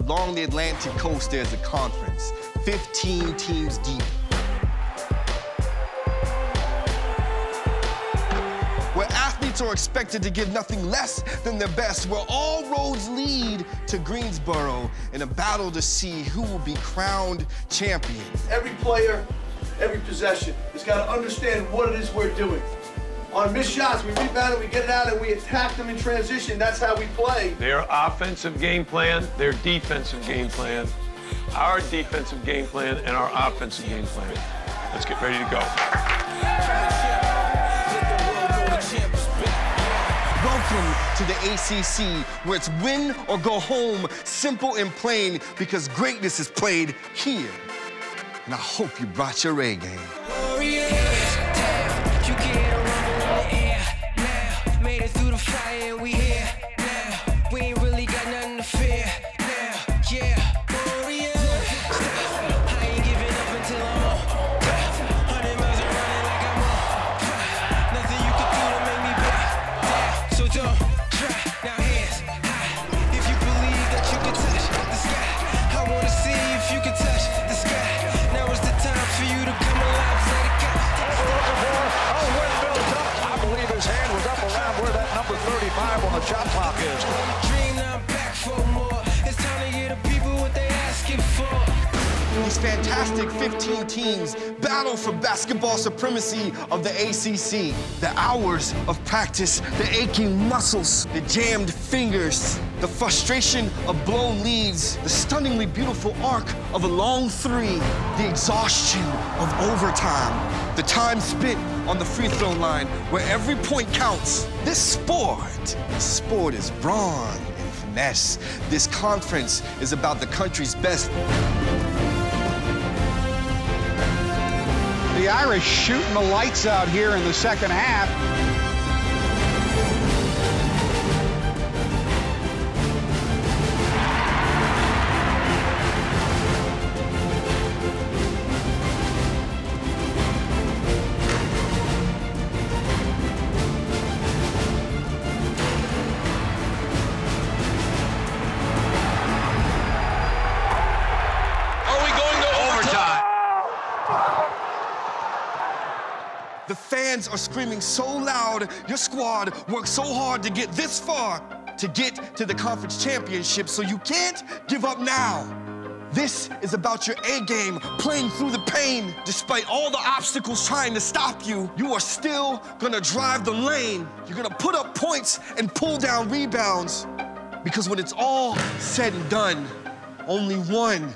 along the Atlantic coast, there's a conference, 15 teams deep. Where athletes are expected to give nothing less than their best, where all roads lead to Greensboro in a battle to see who will be crowned champion. Every player, every possession has got to understand what it is we're doing. On missed shots, we rebound and we get it out and we attack them in transition. That's how we play. Their offensive game plan, their defensive game plan, our defensive game plan, and our offensive game plan. Let's get ready to go. Welcome to the ACC, where it's win or go home, simple and plain, because greatness is played here. And I hope you brought your A game. The shot clock is. These fantastic 15 teams battle for basketball supremacy of the ACC. The hours of practice, the aching muscles, the jammed fingers, the frustration of blown leads, the stunningly beautiful arc of a long three, the exhaustion of overtime, the time spent on the free throw line where every point counts. This sport, this sport is brawn and finesse. This conference is about the country's best. The Irish shooting the lights out here in the second half. Fans are screaming so loud, your squad worked so hard to get this far, to get to the conference championship, so you can't give up now. This is about your A game, playing through the pain. Despite all the obstacles trying to stop you, you are still gonna drive the lane. You're gonna put up points and pull down rebounds. Because when it's all said and done, only one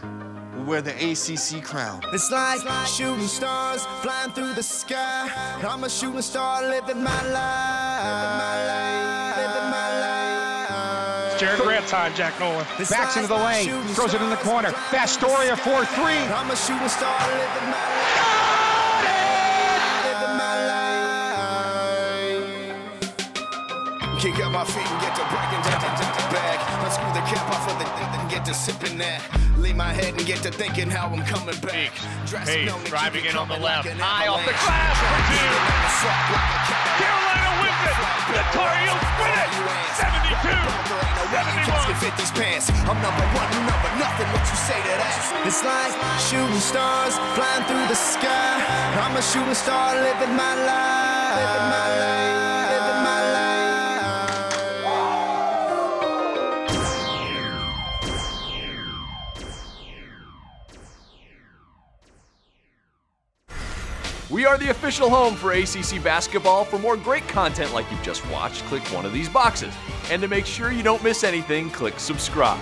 will wear the ACC crown. It's like shooting stars flying through the sky. I'm a shooting star living my life. Living my life. Jerian Grant time, Jack Nolan. Backs into the lane, throws it in the corner. Vasturia for three. I'm a shooting star living my life. Living my life. Kick out my feet and get to breaking down to sipping that. Leave my head and get to thinking how I'm coming back. Dressing Hayes on to driving keep it in on the coming left. like an High off the avalanche. glass for two. Beating on the slot like a cat. Carolina wins it. The Tar Heels win it. 72. 71. Fit these pants. I'm number one, you number nothing. What you say to that? It's like shooting stars flying through the sky. I'm a shooting star living my life. We are the official home for ACC basketball. For more great content like you've just watched, click one of these boxes. And to make sure you don't miss anything, click subscribe.